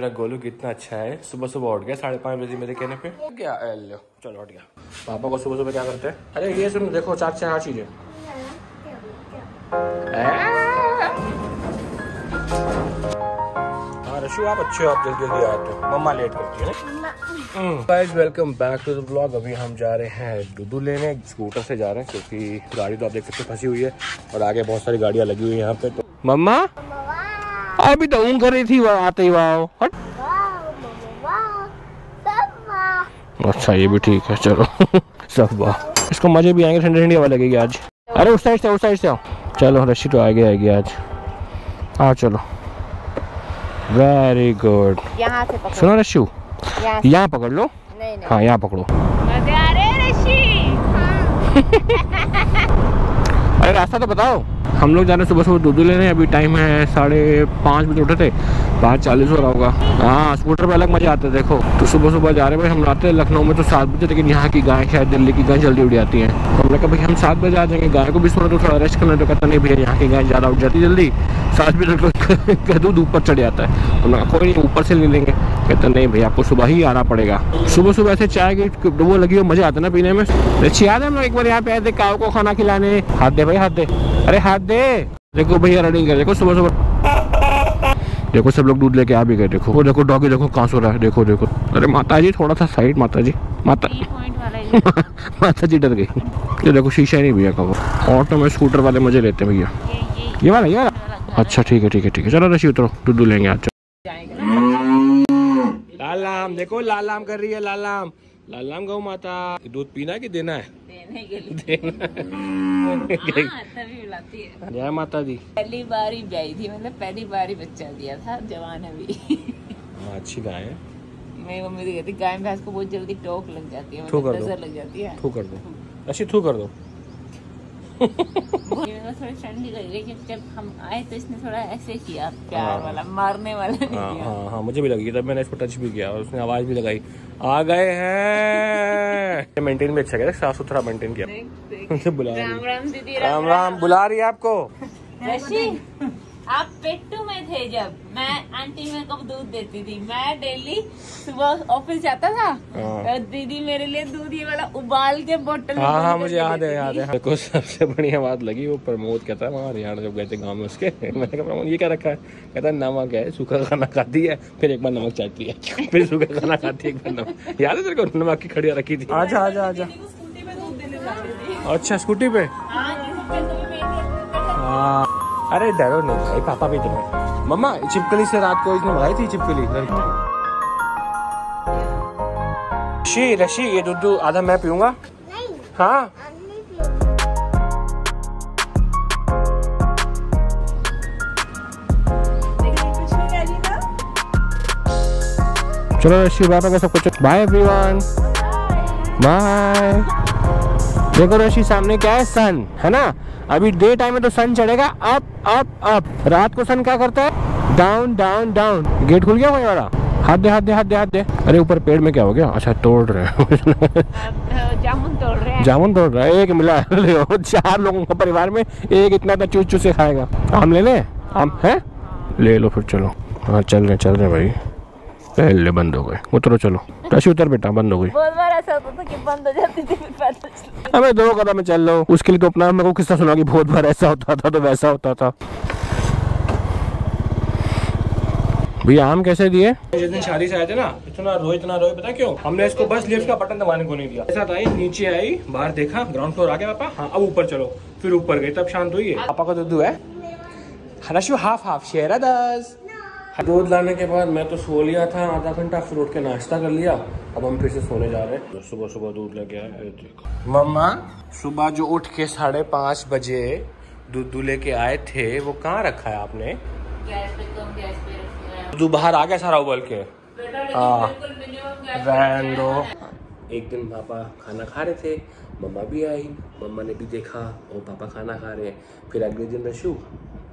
मेरा गोलू कितना अच्छा है। सुबह सुबह उठ गया साढ़े पाँच बजे मेरे कहने पे। क्या लो चलो उठ गया। पापा को सुबह सुबह क्या करते हैं? अरे ये सुन देखो चार चार चीज़ें। हाँ रशु आप अच्छे हो आप जल्दी जल्दी आए तो। मम्मा लेट करती है guys welcome back to the blog अभी हम जा रहे हैं दूधू लेने स्कूटर से जा रहे हैं क्योंकि गाड़ी तो आप देख सकते हैं फंसी हुई है और आगे बहुत सारी गाड़ियाँ लगी हुई है यहाँ पे तो मम्मा? अभी तो ऊँग कर रही थी वहाँ आते ही वहाँ हट। अच्छा ये भी ठीक है चलो। सब वाह। इसको मज़े भी आएँगे ठंडी ठंडी हवा लगेगी आज। अरे उस साइड से उस साइड से आओ। चलो रशी तो आगे आएगी आज। आओ चलो। वेरी गुड यहाँ से पकड़ो। सुनो रशु यहाँ पकड़ लो। नहीं नहीं। हाँ यहाँ पकड़ो। मज़े आ रहे हैं ऋषि अरे रास्ता तो बताओ। हम लोग जा रहे हैं सुबह सुबह दूध लेने अभी टाइम है साढ़े पाँच बजे उठे थे पाँच चालीस हो रहा होगा। हाँ स्कूटर पे अलग मज़ा आता है देखो। तो सुबह सुबह जा रहे भाई हम आते हैं लखनऊ में तो सात बजे लेकिन यहाँ की गाय शायद दिल्ली की गाय जल्दी उठ जाती है। तो हमने कहा भाई हम सात बजे आ जाएँगे गाय को भी सोना तो थोड़ा रेस्ट करना तो कहता नहीं भैया यहाँ की गाय ज़्यादा उठ जाती है जल्दी। सात बजे तक तो दूध ऊपर चढ़ जाता है। हमने कहा कोई नहीं ऊपर से ले लेंगे। कहता नहीं भैया आपको सुबह ही आना पड़ेगा। सुबह सुबह ऐसे चाय की वो लगी हो मज़ा आता ना पीने में। अच्छी याद है हम लोग एक बार यहाँ पे आए थे काव को खाना खिलाने। हाथ दे भाई हाथ दे। अरे हाथ दे। देखो भैया रनिंग कर देखो सुबह सुबह। देखो सब लोग दूध लेके आ भी गए देखो। वो देखो डॉगी देखो कहाँ सो रहा है। देखो देखो। अरे माता जी थोड़ा सा साइड माता जी माता माता जी डर गई। ये देखो शीशा ही नहीं भैया का वो। ऑटो में स्कूटर वाले मज़े लेते हैं भैया। ये वाला ये वाला? अच्छा ठीक है ठीक है ठीक है। चलो रशी उतरो। दूध लेंगे आज लालाम देखो लालाम कर रही है लालाम लालाम गौ माता। दूध पीना है कि देना है? देने के लिए। देना हाँ, है जय माता दी पहली बार ही ब्याई थी मतलब पहली बार ही बच्चा दिया था जवान अभी। हाँ अच्छी गाय है। मेरी मम्मी तो कहती गाय भैंस को बहुत जल्दी टोक लग जाती है थू मतलब कर दो। नज़र लग जाती है। थू कर दो। रशी थू कर दो। थोड़ी ठंडी लग रही जब हम आए तो इसने थोड़ा ऐसे किया प्यार हाँ। वाला मारने वाला हाँ हाँ हाँ मुझे भी लगी तब मैंने इसको टच भी किया और उसने आवाज़ भी लगाई। आ गए हैं। मेंटेन भी अच्छा साफ़ सुथरा मेंटेन किया। देख, देख। बुला राम राम दीदी राम राम बुला रही है आपको। आप पेट्टू में थे जब। मैं आंटी में कब दूध देती थी। मैं डेली सुबह ऑफ़िस जाता था हाँ। तो दीदी मेरे लिए दूध ये वाला उबाल के बोतल हाँ हाँ मुझे याद है याद है। देखो सबसे बढ़िया बात लगी वो प्रमोद कहता है वहाँ हरियाणा जब गए थे गाँव में उसके मैंने कहा प्रमोद ये क्या रखा है? कहता है नमक है सूखा खाना खाती है फिर एक बार नमक चाटती है फिर सूखा खाना खाती है एक बार नमक। याद है तेरे को नमक की खड़िया रखी थी? आजा आजा आजा। को दूध देने जाती थी। अच्छा स्कूटी पे? हाँ। अरे डरो नहीं भाई पापा भी तो है मम्मा चिपकली से रात को इसने मंगाई थी चिपकली। रशी रशी ये दूध आधा मैं पीऊँगा। हाँ? चलो रशी बाय बाय सब कुछ बाय एवरीवन बाय देखो रशी सामने क्या है? सन है ना? अभी डे टाइम में तो सन चढ़ेगा अप अप अप रात को सन क्या करता है? डाउन डाउन डाउन गेट खुल गया वही वाला? हाथ दे हाथ दे हाथ दे हाथ दे। अरे ऊपर पेड़ में क्या हो गया? अच्छा तोड़ रहे हैं। जामुन तोड़ रहे हैं। जामुन तोड़ रहा है। एक मिला ले चार लोगों का परिवार में एक इतना इतना चूस चूस खाएगा। आम ले ले? आम है? ले लो फिर चलो। हाँ चल रहे चल रहे भाई। पहले बंद हो गए। उतरो चलो। रशी उतर बेटा बंद हो गई। बहुत बार ऐसा होता था कि बंद हो जाती थी फिर अबे दो कदम में चल लो। उसके लिए तो अपना मेरे को किस्सा सुना कि बहुत बार ऐसा होता था तो वैसा होता था। भैया आम कैसे दिए? जिस दिन शादी से आए थे ना इतना रोए इतना रोए पता क्यों? हमने इसको बस लिफ्ट का बटन दबाने को नहीं दिया। ऐसा आई नीचे आई बाहर देखा ग्राउंड फ्लोर आ गया पापा? हाँ अब ऊपर चलो। फिर ऊपर गई तब शांत हुई है पापा का दूध है? हाफ़ हाफ़ शेयर दस दूध लाने के बाद मैं तो सो लिया था आधा घंटा फिर उठ के नाश्ता कर लिया। अब हम फिर से सोने जा रहे हैं। सुबह सुबह दूध लेके आए मम्मा सुबह जो उठ के साढ़े पाँच बजे दूध दूध लेके आए थे वो कहाँ रखा है आपने? गैस पे कम गैस पे रखना है। दूध बाहर आ गया सारा उबल के? हाँ। लेकिन बिल्कुल मिनिमम गैस रहन दो। एक दिन पापा खाना खा रहे थे मम्मा भी आई मम्मा ने भी देखा और पापा खाना खा रहे हैं। फिर अगले दिन रशु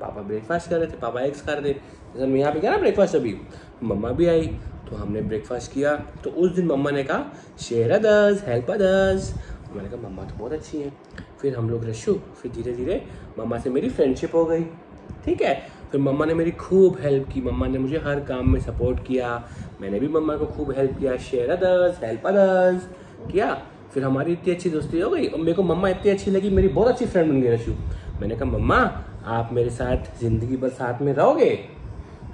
पापा ब्रेकफास्ट कर रहे थे पापा एग्स कर रहे जैसे मैं यहाँ पे क्या ना ब्रेकफास्ट अभी, मम्मा भी आई तो हमने ब्रेकफास्ट किया। तो उस दिन मम्मा ने कहा शेयर अदर्स हेल्प अदर्स मैंने कहा, मम्मा तो बहुत अच्छी हैं। फिर हम लोग रशु फिर धीरे धीरे मम्मा से मेरी फ्रेंडशिप हो गई। ठीक है? फिर मम्मा ने मेरी खूब हेल्प की। मम्मा ने मुझे हर काम में सपोर्ट किया। मैंने भी मम्मा को खूब हेल्प किया। शेयर अदर्स हेल्प अदर्स किया। फिर हमारी इतनी अच्छी दोस्ती हो गई। और मेरे को मम्मा इतनी अच्छी लगी, मेरी बहुत अच्छी फ्रेंड बन गई रशु मैंने कहा, मम्मा, आप मेरे साथ ज़िंदगी भर साथ में रहोगे?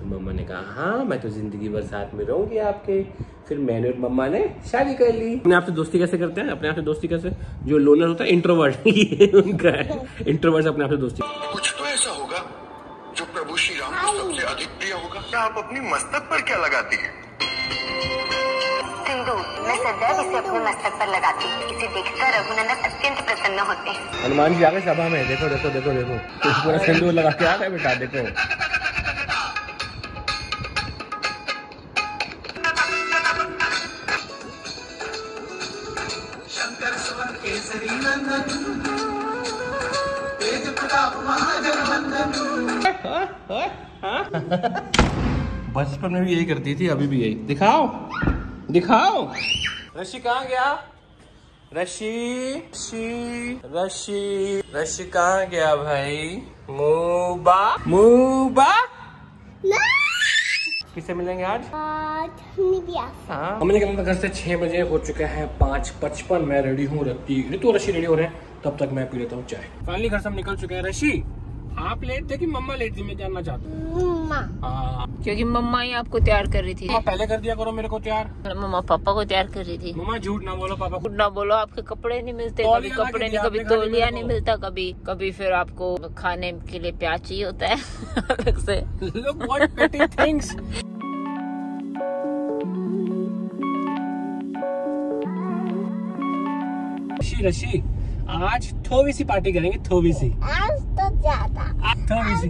तो मम्मा ने कहा हाँ मैं तो ज़िंदगी भर साथ में रहूँगी आपके। फिर मैंने और मम्मा ने शादी कर ली। अपने आप से दोस्ती कैसे करते हैं? अपने आप से दोस्ती कैसे? जो लोनर होता है इंट्रोवर्ट ये उनका है। इंट्रोवर्ट अपने आप से दोस्ती। कुछ तो ऐसा होगा जो प्रभु श्री राम को सबसे अधिक प्रिय होगा। क्या आप अपनी मस्तक पर क्या लगाती हैं? मैं सदैव इसे अपने मस्तक पर लगाती हूँ। इसे देखकर रघुनंदन अत्यंत प्रसन्न होते हैं। हनुमान जी आ गए सभा में देखो देखो देखो देखो। कुछ पूरा सिंदूर लगा के आ गए बेटा देखो। बचपन में भी यही करती थी अभी भी यही। दिखाओ दिखाओ। ऋषि कहाँ गया? रशी रशी रशी रशी कहाँ गया भाई? मुबा मुबा। किससे मिलेंगे आज? हाँ। हमने था घर से छह बजे हो चुका है पाँच पचपन मैं रेडी हूँ रत्ती ऋतु रशी रेडी हो रहे हैं तब तक मैं पी लेता हूँ चाय। फाइनली घर से हम निकल चुके हैं रशी आप लेट थे कि मम्मा लेट थी मैं जानना चाहता हूँ? हाँ। क्योंकि मम्मा ही आपको तैयार कर रही थी। मम्मा पहले कर दिया करो मेरे को तैयार। मम्मा पापा को तैयार कर रही थी। मम्मा झूठ ना बोलो पापा को ना बोलो आपके कपड़े नहीं मिलते कभी कपड़े नहीं कभी तौलिया नहीं मिलता कभी कभी फिर आपको खाने के लिए प्याज चाहिए होता है। अलग से। रशी। आज थोड़ी सी पार्टी करेंगे थोड़ी सी। आज तो ज़्यादा। थोड़ी सी।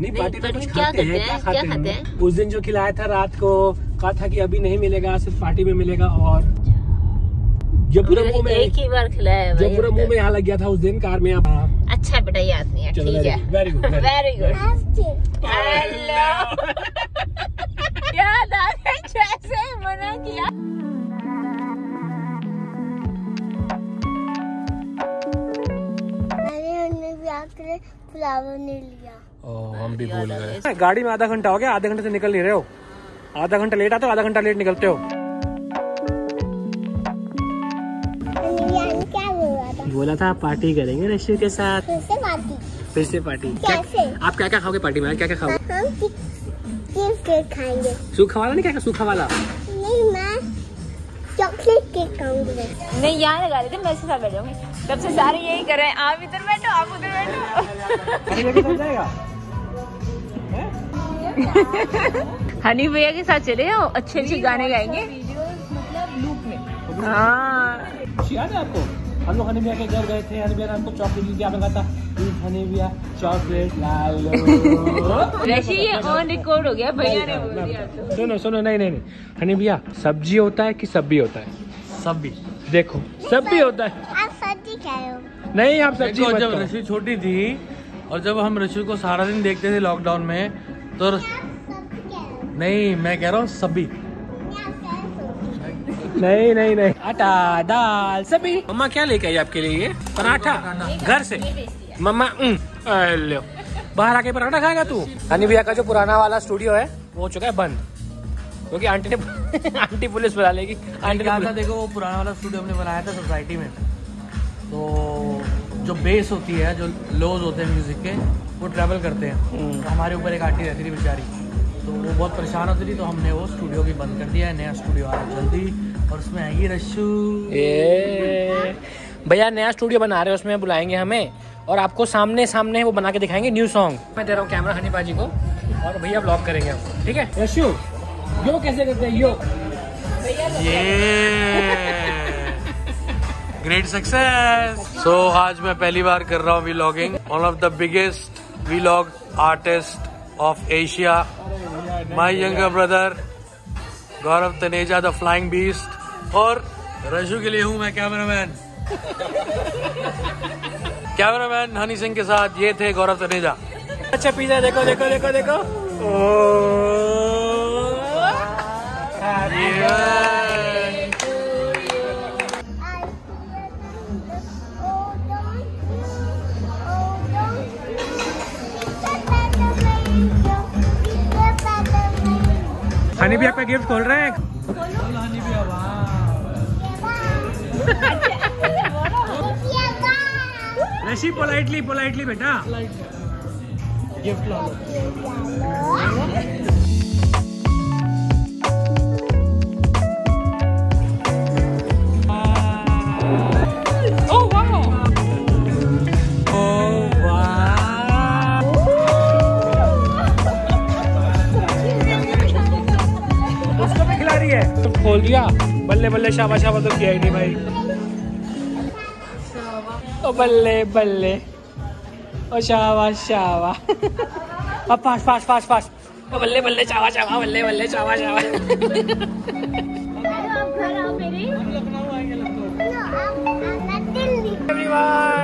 नहीं पार्टी में तो कुछ खाते हैं क्या खाते हैं? उस दिन जो खिलाया था रात को कहा था कि अभी नहीं मिलेगा सिर्फ़ पार्टी में मिलेगा और जो पूरा मुँह में एक ही बार खिलाया है जो भाई पूरा मुँह में यहाँ लग गया था उस दिन कार में आप अच्छा बेटा याद नहीं है। ठीक है। Very good very good hello याद आ गया जैसे मना किया। फ्लावर नहीं लिया। हम भी भूल गए। गाड़ी में आधा घंटा हो गया आधे घंटे से निकल नहीं रहे हो। आधा घंटा लेट आते हो आधा घंटा लेट निकलते हो। बोला था? बोला पार्टी करेंगे रशिया के साथ। फिर से बाती फिर से पार्टी। कैसे? आप क्या क्या खाओगे पार्टी में? क्या क्या खाओगे? हम चिप्स केक खाएँगे? सूखा वाला नहीं क्या सूखा वाला नहीं मैं चॉकलेट केक खाऊँगी। नहीं यहाँ लगा देते मैं इसके साथ बैठ तब से सारे यही कर रहे हैं आप इधर आप उधर बैठो। हनी भैया के साथ चले जाओ अच्छे अच्छे गाने गाएँगे। हाँ। याद है आपको हम लोग हनी भैया के घर गए थे हनी भैया ने हमको चॉकलेट दी थी आपने कहा था हनी भैया चॉकलेट ला लो वैसे ये ऑन रिकॉर्ड हो गया भैया ने बोल दिया तो। सुनो सुनो नहीं नहीं नहीं। हनी भैया सब्ज़ी होता है कि सब्ज़ी होता है? सब्ज़ी देखो सब्ज़ी होता है। हो? नहीं आप सब्ज़ी जब। रशी छोटी थी और जब हम रशी को सारा दिन देखते थे लॉकडाउन में तो नहीं मैं कह रहा हूँ सभी नहीं नहीं नहीं। आटा दाल सभी मम्मा क्या लेके आई आपके लिए ये? पराठा। घर से। मम्मा लो। बाहर आके पराठा खाएगा तू? हनी भैया का जो पुराना वाला स्टूडियो है वो हो चुका है बंद। क्योंकि आंटी ने आंटी पुलिस बुला लेगी। आंटी ने देखो वो पुराना वाला स्टूडियो हमने बनाया था सोसाइटी में। तो जो बेस होती है जो लोज होते हैं म्यूज़िक के वो ट्रैवल करते हैं। तो हमारे ऊपर एक आंटी रहती थी बेचारी। तो वो बहुत परेशान होती थी तो हमने वो स्टूडियो भी बंद कर दिया है नया स्टूडियो आ रहा है जल्दी और उसमें आएगी रशू भैया नया स्टूडियो बना रहे हैं उसमें बुलाएँगे हमें और आपको सामने सामने वो बना के दिखाएँगे न्यू सॉन्ग मैं दे रहा हूँ कैमरा हनी बाजी को और भैया ब्लॉग करेंगे आपको ठीक है? यशु यो कैसे करते हैं? यो। ग्रेट सक्सेस सो आज मैं पहली बार कर रहा हूँ vlogging one of the biggest vlog artist of Asia my younger brother Gaurav Taneja the flying beast और रजू के लिए हूँ मैं कैमरामैन कैमरामैन हनी सिंह के साथ ये थे गौरव तनेजा अच्छा पिज्जा देखो देखो देखो देखो। Oh, हनी भी आपका गिफ्ट खोल रहे हैं? ऋषि पोलाइटली पोलाइटली बेटा। गिफ्ट दिया बल्ले बल्ले शाबा शाबा तो किया ही नहीं भाई। ओ बल्ले बल्ले। ओ शाबा शाबा। अब पास पास पास पास ओ बल्ले बल्ले चावा चावा बल्ले बल्ले चावा चावा घर आओ मेरे। एवरीवन